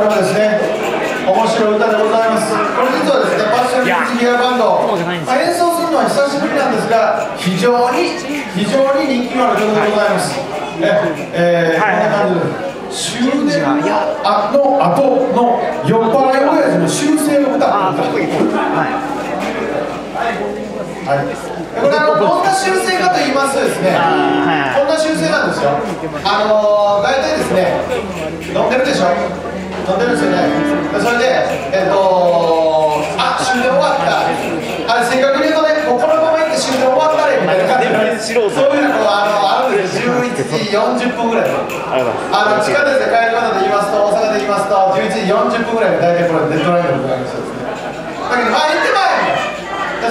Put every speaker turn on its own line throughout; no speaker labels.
これはですね面白い歌でございます。これ実はですねパッションミュージギアバンド、まあ、演奏するのは久しぶりなんですが非常に非常に人気のある曲でございます。ねえー、こんな感じで終電の後の酔っ払い親父の修正を歌ってる歌はい、これあのどんな修正かと言いますとですね、こんな修正なんですよ。あのー、大体ですね飲んでるでしょ？飲んでるんですよね。それでえっ、ー、とあ終電終わった。あれ正確に言うとねこのまま行って終電終わったれみたいな感じでそういうのこうあのあるんです11時40分ぐらいあの地下鉄で帰る方で言いますと大阪で言いますと11時40分ぐらいで大体これネットラインでございますよだけどあ行ってまい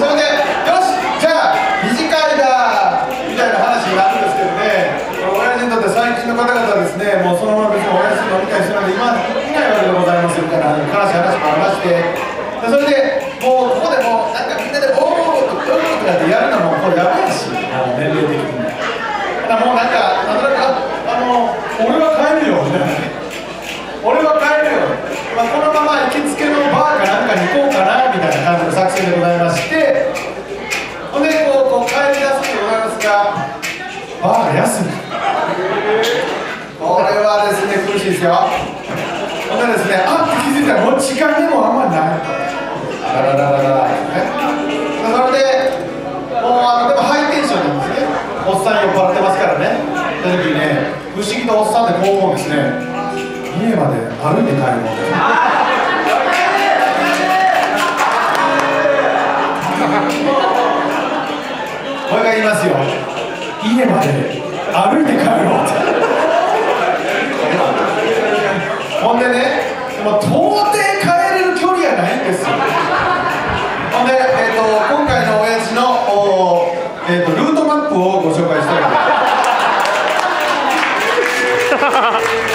それでよしじゃあ短いだみたいな話になるんですけどね親父に方々ですね。もうそのまま別に親父の理解してなんで今いないわけでございますみたいな悲しい話もありましてそれでもうここでもうなんかみんなでおーおとどういうことかってやるのもこれやばいしあの年齢的に。だからもうなんかなんとなくあの俺は帰るよみたいな。俺は帰るよ、まあ、このまま行きつけのバーかなんかに行こうかなみたいな感じの作戦でございましてほんでこうこう帰りやすいでございますがバーが安いこれはですね苦しいですよ。ほんでですねあって気づいたらもう時間でもあんまりない。あららららら。ねそれでもうあのでもハイテンションなんですね。おっさん酔っ払ってますからね。その時にね不思議とおっさんってこう思うんですね。家まで歩いて帰るもんもう 一回言いますよ。家まで歩いて帰ろう。ってほんでねもう到底帰れる距離はないんですよ。ほんで、えーと、今回の親父のえーと、ルートマップをご紹介したいと思います。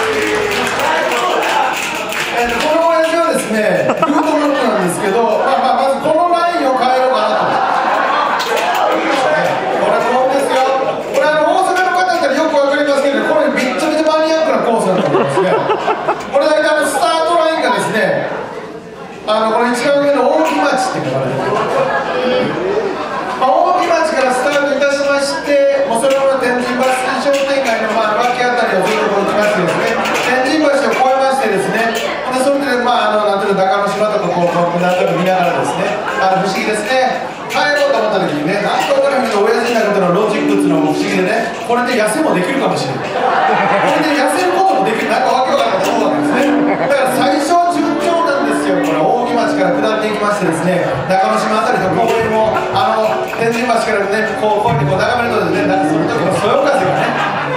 ましてですね中之島あたりの公園もあの天神橋からねこうこうやってこう眺めるとですねなんかその時のそよ風がね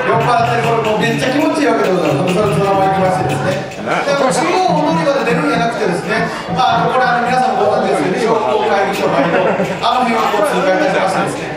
酔っ払ってこれもうめっちゃ気持ちいいわけでございます。そのそのまま行きましてですね。でも中央踊り場で出るんじゃなくてですねまあこれあの皆さんもご存知ですけど商工会議所前のあの辺をこう通過いたしましてですね。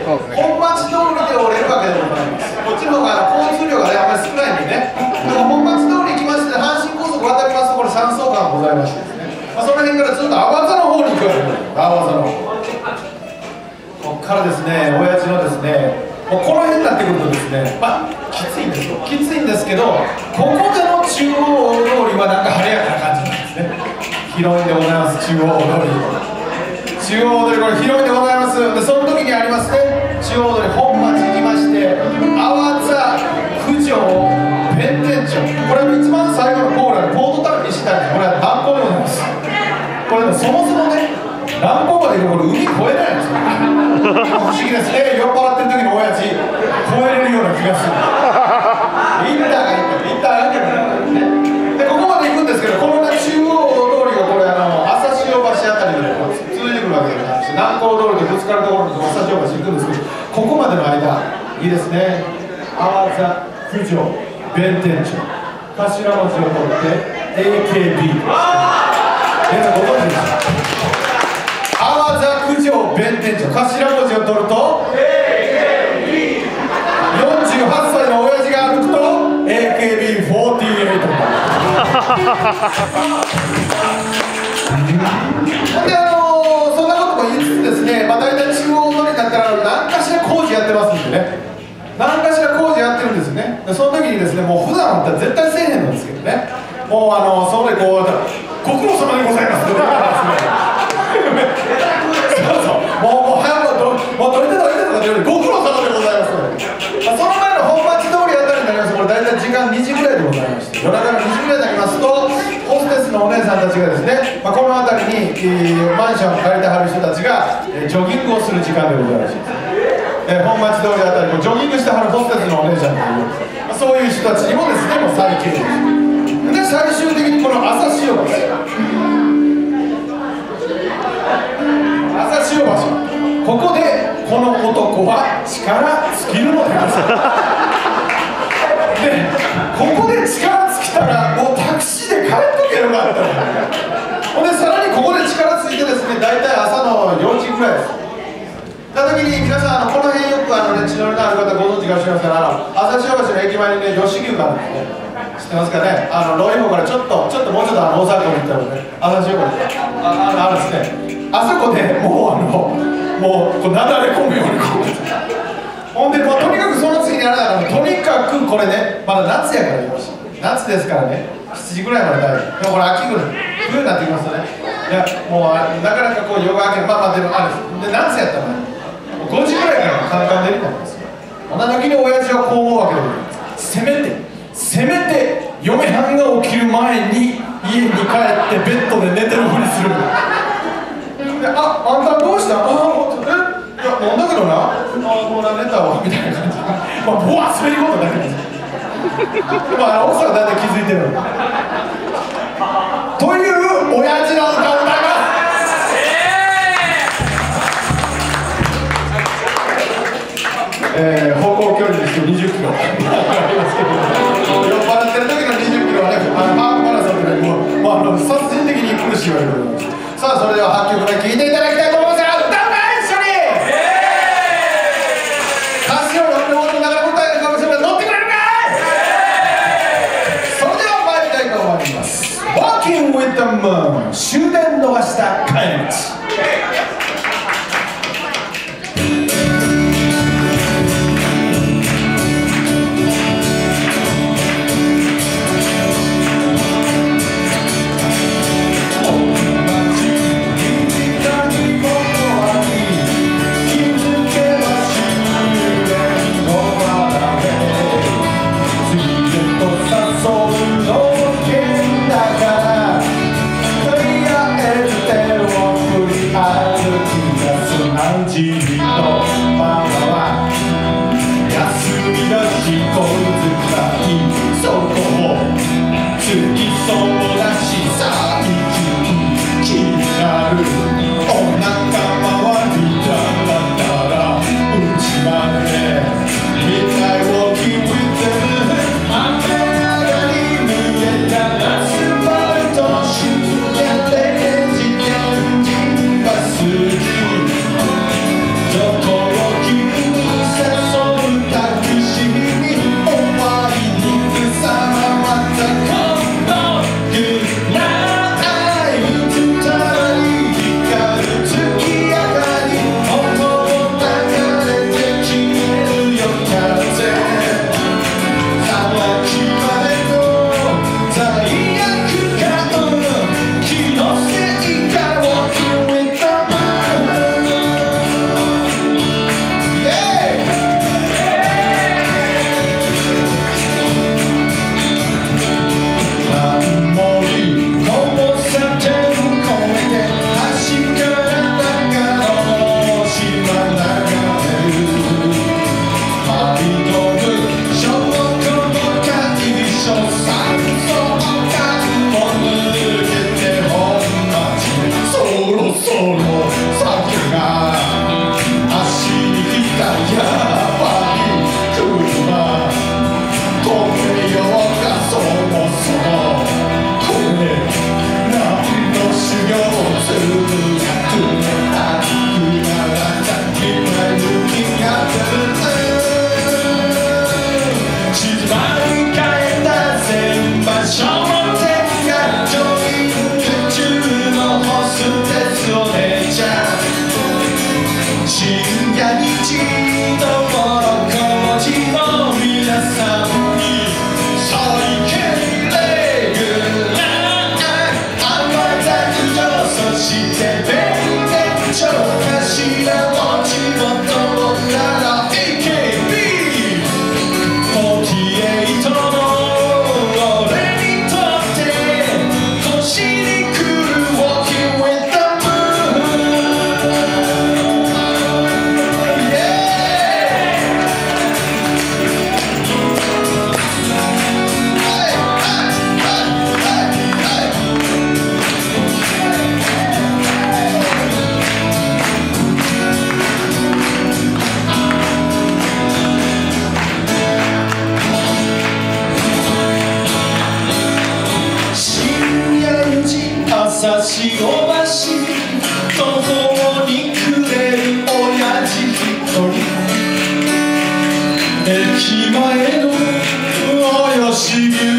からですね親父のですねもうこの辺になってくるとですねまあきついんですよ。きついんですけどここでの中央大通りはなんか晴れやかな感じなんですね。広いんでございます中央大通り。中央大通りこれ広いんでございます。でその時にありますね中央大通り本町行きまして阿波座九条弁天町。これの一番最後のコーラでポートタル西谷これは南港でございます。これでもそもそもね南港まで行くこれ海越えないんですよ。不思議ですね酔っ払ってる時の親父越えれるような気がするインターがインターがねでここまで行くんですけどこの中央通りがこれあの朝潮橋あたりでこう続いてくるわけでございし南港通りでぶつかるところに朝潮橋行くんですけどここまでの間いいですね阿波座九条弁天町頭文字を取って AKB 皆さんご存知ですか弁天町頭文字を取ると AKB48 歳の親父が歩くと AKB48 であのー、そんなことも言いつつですね、まあ、大体中央通りになったら何かしら工事やってますんでね。何かしら工事やってるんですね。その時にですねもう普段だったら絶対せえへんのですけどね。もうあのそれこうご苦労様でございます。ちがですね、まあ、この辺りに、えー、マンションを借りてはる人たちが、えー、ジョギングをする時間でございます。えー、本町通りあたりもジョギングしてはるホステスのお姉ちゃんという、まあ、そういう人たちにもですねもう最近で最終的にこの朝潮橋。朝潮橋。ここでこの男は力尽きるのである。でここで力尽きたらもうタクシーで帰っとけよかったほんでさらにここで力尽いてですね大体朝の4時ぐらいですた時に皆さんあのこの辺よくあの、ね、血のりのある方ご存知かもしれませんが朝潮橋の駅前にね吉牛があるんですね知ってますかねあのロイホからちょっとちょっともうちょっとあの大阪に行ったらね朝潮橋あああるんですねあそこでもうあのもうこうなだれ込むようにこうほんでもうとにかくその次にやらなかとにかくこれねまだ夏やからよし夏ですからね7時ぐらいまで大丈夫でもこれ秋ぐらい。冬になってきますとね。いやもうなかなかこう夜が明けまあまあでもあるで夏やったらね5時ぐらいからカンカン照りになりますよ。こんな時に親父はこう思うわけでせめてせめて嫁はんが起きる前に家に帰ってベッドで寝てるふりする。でああんたどうした？あえ？いや飲んだけどな。あもうな寝たわ。みたいな感じ。まあボワそういうことだけです。まあ奥さん大体気づいてるという親父の歌を歌います。えー、方向 Oh, no. 駅前の怪しげ